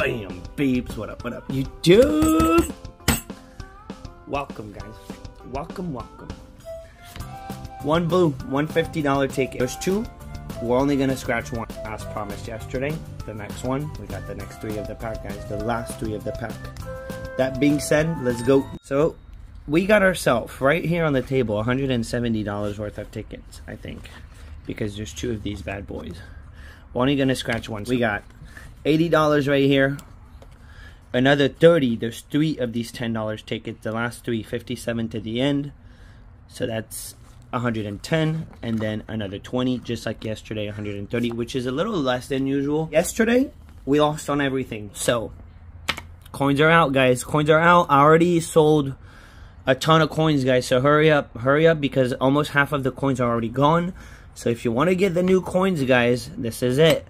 Bam, babes. What up, what up, YouTube? Welcome, guys. Welcome, welcome. One blue, one $50 ticket. There's two. We're only going to scratch one, as promised yesterday. The next one, we got the next three of the pack, guys. The last three of the pack. That being said, let's go. So, we got ourselves, right here on the table, $170 worth of tickets, I think. Because there's two of these bad boys. We're only going to scratch one. We got $80 right here. Another 30 There's three of these $10 tickets. The last three, 57 to the end. So that's 110 and then another 20 just like yesterday 130 which is a little less than usual. Yesterday we lost on everything. So coins are out guys. Coins are out. I already sold a ton of coins guys. So hurry up hurry up because almost half of the coins are already gone. So if you want to get the new coins guys this is it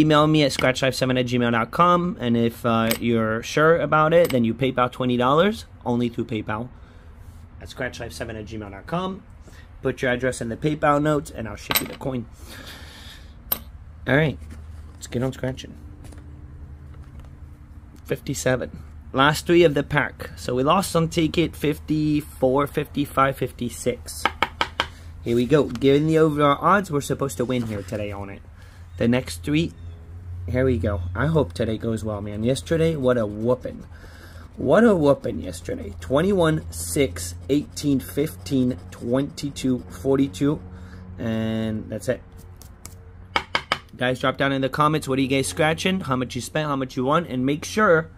email me at scratchlife7 at gmail.com and if uh, you're sure about it then you paypal $20 only through paypal at scratchlife7 at gmail.com Put your address in the PayPal notes, and I'll ship you the coin. All right, let's get on scratching. 57. Last three of the pack. So we lost on ticket 54, 55, 56. Here we go. Given the overall odds, we're supposed to win here today on it. The next three, here we go. I hope today goes well, man. Yesterday, what a whooping. What a whooping yesterday. 21, 6, 18, 15, 22, 42. And that's it. Guys, drop down in the comments. What are you guys scratching? How much you spent? How much you won? And make sure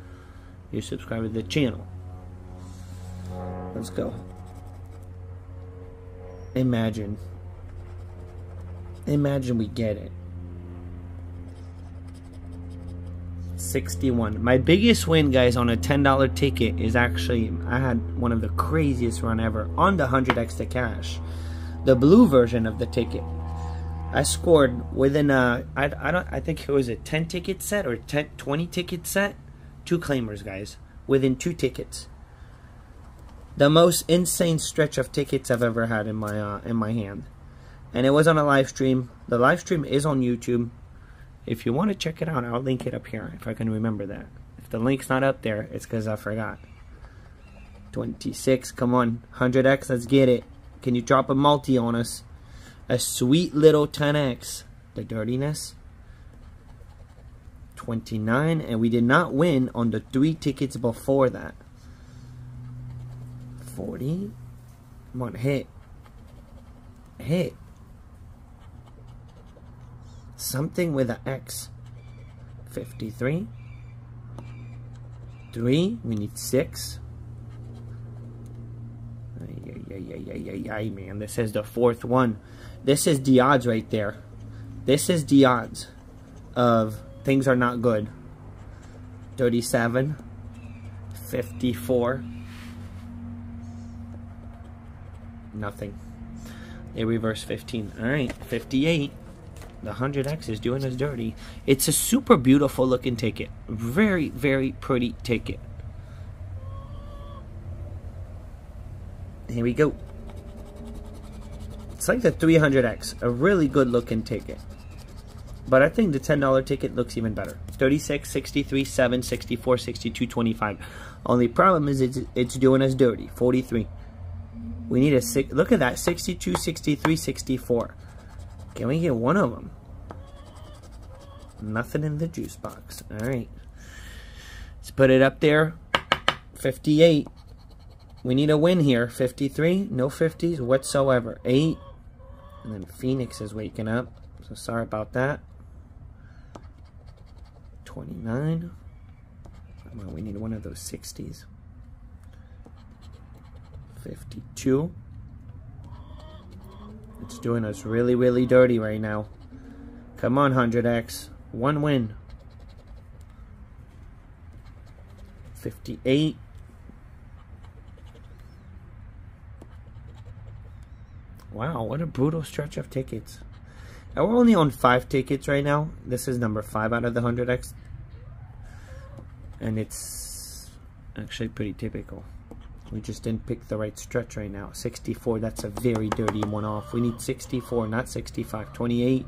you subscribe to the channel. Let's go. Imagine. Imagine we get it. 61. My biggest win, guys, on a $10 ticket is actually, I had one of the craziest run ever on the 100x to cash. The blue version of the ticket. I scored within a, I, I don't, I think it was a 10 ticket set or 10, 20 ticket set. Two claimers, guys, within two tickets. The most insane stretch of tickets I've ever had in my, uh, in my hand. And it was on a live stream. The live stream is on YouTube. If you want to check it out, I'll link it up here if I can remember that. If the link's not up there, it's because I forgot. 26, come on. 100x, let's get it. Can you drop a multi on us? A sweet little 10x. The dirtiness. 29, and we did not win on the three tickets before that. 40. Come on, hit. Hit. Something with an X. 53. 3. We need 6. Yeah, yeah, yeah, yeah, yeah, yeah, man. This is the fourth one. This is the odds right there. This is the odds of things are not good. 37. 54. Nothing. A reverse 15. Alright, 58. The 100X is doing us dirty. It's a super beautiful looking ticket. Very, very pretty ticket. Here we go. It's like the 300X. A really good looking ticket. But I think the $10 ticket looks even better. 36, 63, 7, 64, 62, 25. Only problem is it's, it's doing us dirty. 43. We need a six. Look at that. 62, 63, 64. Can we get one of them? Nothing in the juice box. All right. Let's put it up there. 58. We need a win here. 53. No 50s whatsoever. 8. And then Phoenix is waking up. So sorry about that. 29. Come on, we need one of those 60s. 52. It's doing us really, really dirty right now. Come on, 100X. One win. 58. Wow, what a brutal stretch of tickets. And we're only on five tickets right now. This is number five out of the 100X. And it's actually pretty typical. We just didn't pick the right stretch right now. 64, that's a very dirty one off. We need 64, not 65. 28.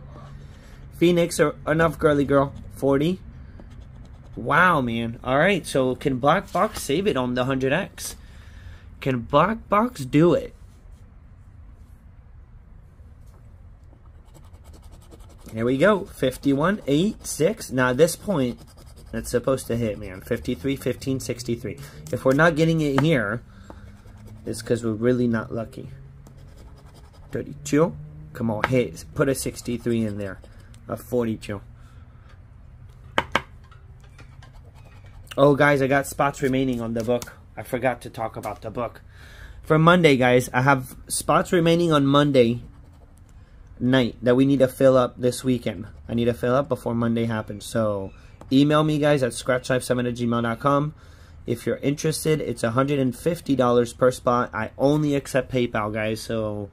Phoenix, or enough girly girl. 40. Wow, man. All right, so can Black Box save it on the 100X? Can Black Box do it? Here we go. 51, 8, 6. Now, at this point, that's supposed to hit, man. 53, 15, 63. If we're not getting it here, it's because we're really not lucky. 32. Come on, hit. Put a 63 in there. A 42. Oh, guys, I got spots remaining on the book. I forgot to talk about the book. For Monday, guys, I have spots remaining on Monday night that we need to fill up this weekend. I need to fill up before Monday happens. So email me, guys, at scratchlife7 at gmail.com. If you're interested, it's $150 per spot. I only accept PayPal, guys. So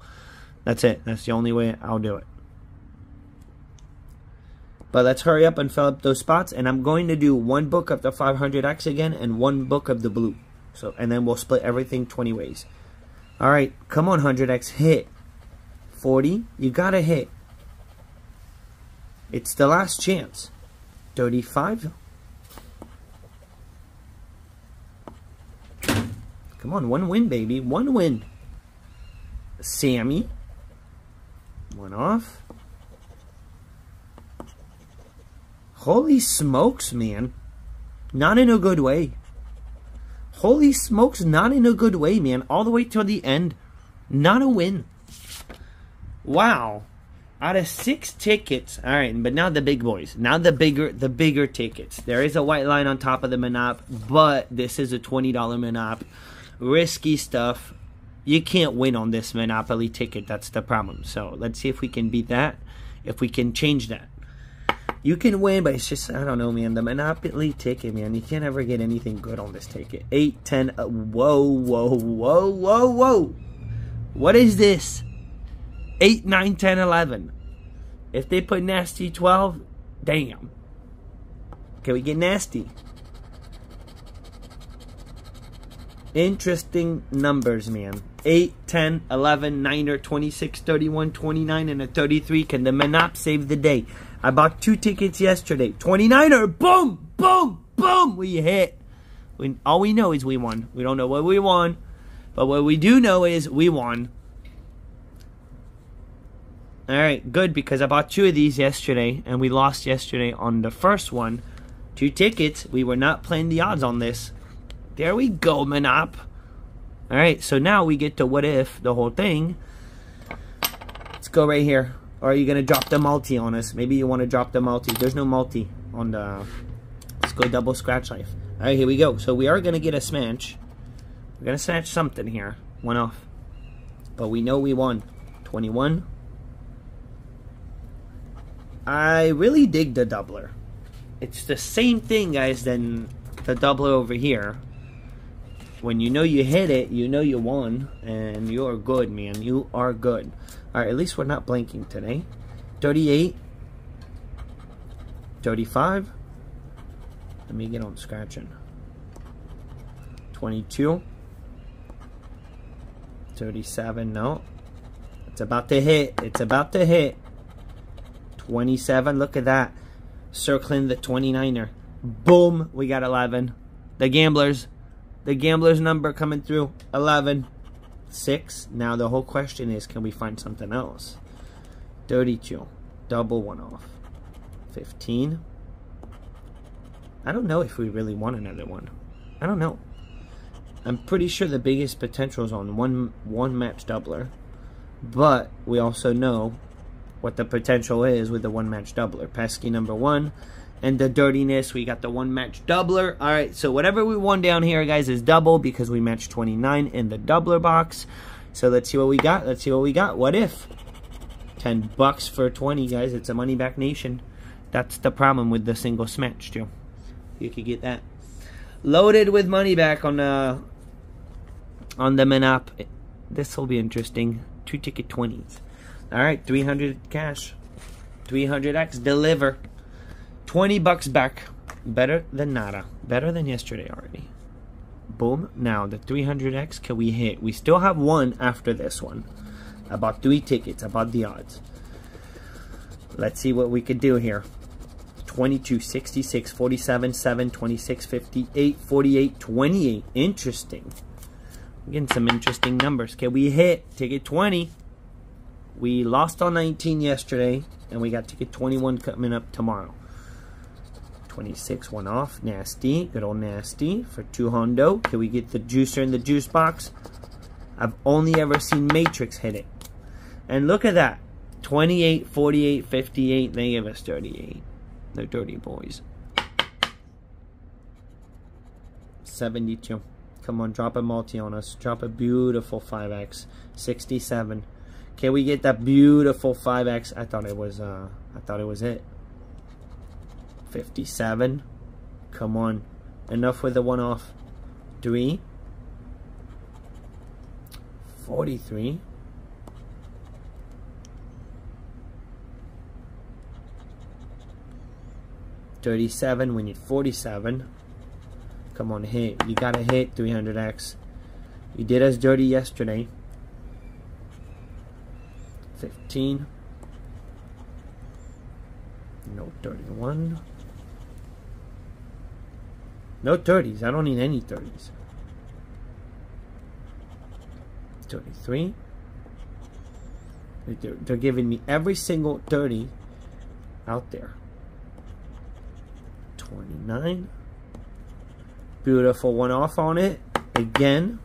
that's it. That's the only way I'll do it. But let's hurry up and fill up those spots. And I'm going to do one book of the 500X again and one book of the blue. So And then we'll split everything 20 ways. All right. Come on, 100X. Hit. 40. You got to hit. It's the last chance. 35. Come on. One win, baby. One win. Sammy. One off. Holy smokes, man. Not in a good way. Holy smokes, not in a good way, man. All the way till the end. Not a win. Wow. Out of six tickets, all right, but now the big boys. Now the bigger, the bigger tickets. There is a white line on top of the Monop, but this is a twenty dollar Monop. Risky stuff. You can't win on this Monopoly ticket. That's the problem. So let's see if we can beat that. If we can change that. You can win, but it's just, I don't know, man. The Monopoly ticket, man. You can't ever get anything good on this ticket. 8, 10, uh, whoa, whoa, whoa, whoa, whoa. What is this? 8, 9, 10, 11. If they put nasty 12, damn. Can we get nasty? Interesting numbers, man. 8, 10, 11, 9, 26, 31, 29, and a 33. Can the Monop save the day? I bought two tickets yesterday. 29er, boom, boom, boom, we hit. We, all we know is we won. We don't know what we won, but what we do know is we won. All right, good, because I bought two of these yesterday, and we lost yesterday on the first one. Two tickets. We were not playing the odds on this. There we go, Monop. All right, so now we get to what if, the whole thing. Let's go right here. Or are you to drop the multi on us? Maybe you want to drop the multi. There's no multi on the... Let's go double scratch life. Alright, here we go. So we are to get a smash. We're to snatch something here. One off. But we know we won. 21. I really dig the doubler. It's the same thing, guys, than the doubler over here. When you know you hit it, you know you won. And you are good, man. You are good. Alright, at least we're not blanking today. 38. 35. Let me get on scratching. 22. 37. No. It's about to hit. It's about to hit. 27. Look at that. Circling the 29er. Boom. We got 11. The gamblers. The gamblers number coming through. 11. 6. Now the whole question is, can we find something else? 32. Double one off. 15. I don't know if we really want another one. I don't know. I'm pretty sure the biggest potential is on one one match doubler. But we also know what the potential is with the one match doubler. Pesky number one and the dirtiness. We got the one match doubler. All right, so whatever we won down here, guys, is double because we matched 29 in the doubler box. So let's see what we got. Let's see what we got. What if? 10 bucks for 20, guys. It's a money back nation. That's the problem with the single smash, too. You could get that. Loaded with money back on the on the Monop. This will be interesting. Two ticket 20s. All right, 300 cash. 300x deliver. 20 bucks back. Better than nada. Better than yesterday already. Boom. Now, the 300X, can we hit? We still have one after this one. I bought three tickets. I bought the odds. Let's see what we could do here. 22, 66, 47, 7, 26, 58, 48, 28. Interesting. Getting some interesting numbers. Can we hit ticket 20? We lost on 19 yesterday, and we got ticket 21 coming up tomorrow. 26 one off. Nasty. Good old nasty for two hondo. Can we get the juicer in the juice box? I've only ever seen Matrix hit it. And look at that. 28, 48, 58. They give us 38. They're dirty boys. 72. Come on, drop a multi on us. Drop a beautiful 5x. 67. Can we get that beautiful 5x? I thought it was uh I thought it was it. 57. Come on. Enough with the one off. 3. 43. Thirty-seven. We need forty-seven. Come on, hit. You gotta hit 300x. You did us dirty yesterday. 15. No 31. No 30s. I don't need any 30s. 33. They're, they're giving me every single 30 out there. 29. Beautiful one off on it. Again.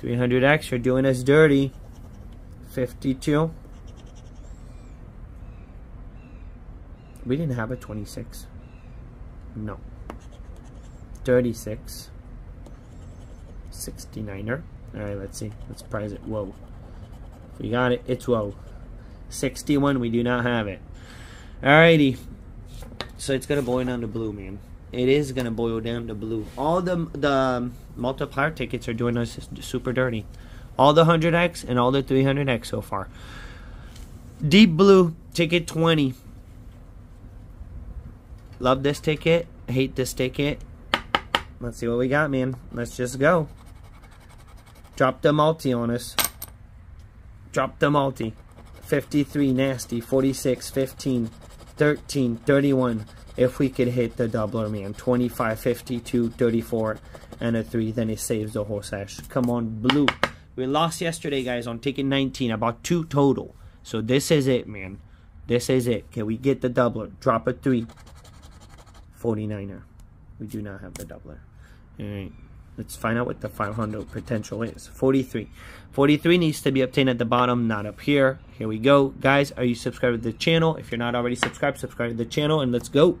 300X, you're doing us dirty. 52. We didn't have a 26. No. 36. 69er. Alright, let's see. Let's prize it. Whoa. If we got it, it's whoa. 61, we do not have it. Alrighty. So it's gonna boil down to blue, man. It is gonna boil down to blue. All the the multiplier tickets are doing us super dirty. All the 100x and all the 300x so far. Deep blue ticket 20. Love this ticket. Hate this ticket. Let's see what we got, man. Let's just go. Drop the multi on us. Drop the multi. 53, nasty. 46, 15, 13, 31. If we could hit the doubler, man. 25, 52, 34, and a 3, then it saves the whole sesh. Come on, blue. We lost yesterday, guys, on ticket 19. About two total. So this is it, man. This is it. Can we get the doubler? Drop a 3. 49er. We do not have the doubler. Alright. Let's find out what the 500 potential is. 43. 43 needs to be obtained at the bottom, not up here. Here we go. Guys, are you subscribed to the channel? If you're not already subscribed, subscribe to the channel and let's go.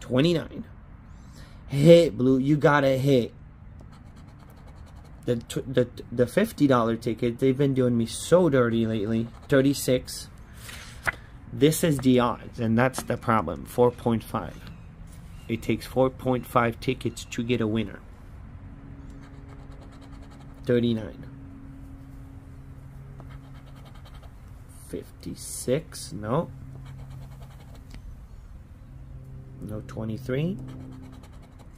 29. Hit, Blue. You gotta hit. The, the, the $50 ticket, they've been doing me so dirty lately. 36. This is the odds, and that's the problem. 4.5. It takes 4.5 tickets to get a winner. 39. 56. No. No 23.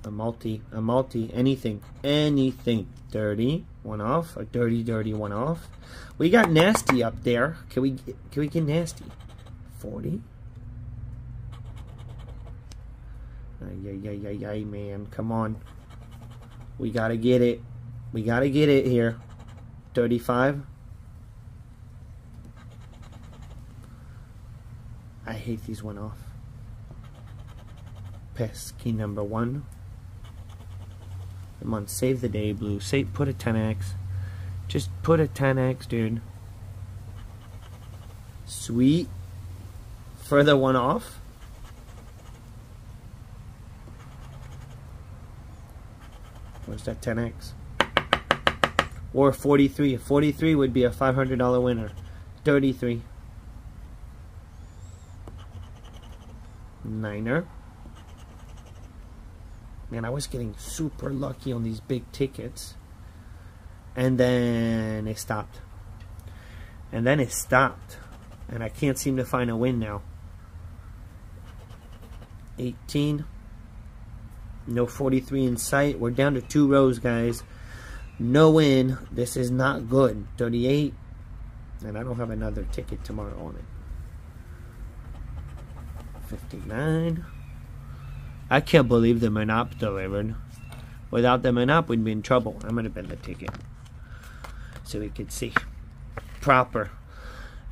A multi. A multi. Anything. Anything. 30. One off. A dirty, dirty one off. We got nasty up there. Can we can we get nasty? 40. Yeah, yeah, yeah, ay, man. Come on. We gotta get it. We gotta get it here. 35. I hate these one off. Pesky number one. Come on, save the day, Blue. Say, put a 10x. Just put a 10x, dude. Sweet. Further one off. Where's that 10x? Or 43. 43 would be a $500 winner. 33. Niner. Man, I was getting super lucky on these big tickets. And then it stopped. And then it stopped. And I can't seem to find a win now. 18. No 43 in sight. We're down to two rows, guys. No win. This is not good. 38. And I don't have another ticket tomorrow on it. 59. I can't believe the Monop delivered. Without the Monop, we'd be in trouble. I'm going to bend the ticket so we could see proper.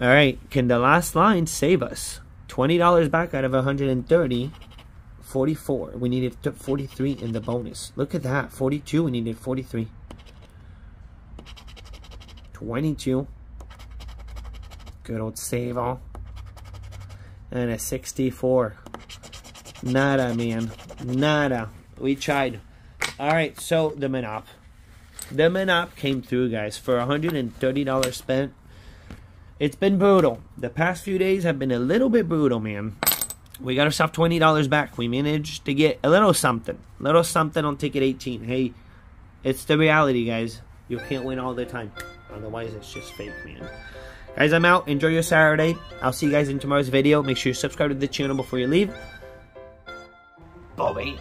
All right, can the last line save us? $20 back out of 130 44. We needed 43 in the bonus. Look at that. 42. We needed 43. 22. Good old save all. And a 64. Nada, man. Nada. We tried. Alright, so the Monop. The Monop came through, guys, for $130 spent. It's been brutal. The past few days have been a little bit brutal, man. We got ourselves $20 back. We managed to get a little something. A little something on ticket 18. Hey, it's the reality, guys. You can't win all the time. Otherwise, it's just fake, man. Guys, I'm out. Enjoy your Saturday. I'll see you guys in tomorrow's video. Make sure you subscribe to the channel before you leave. Bobby.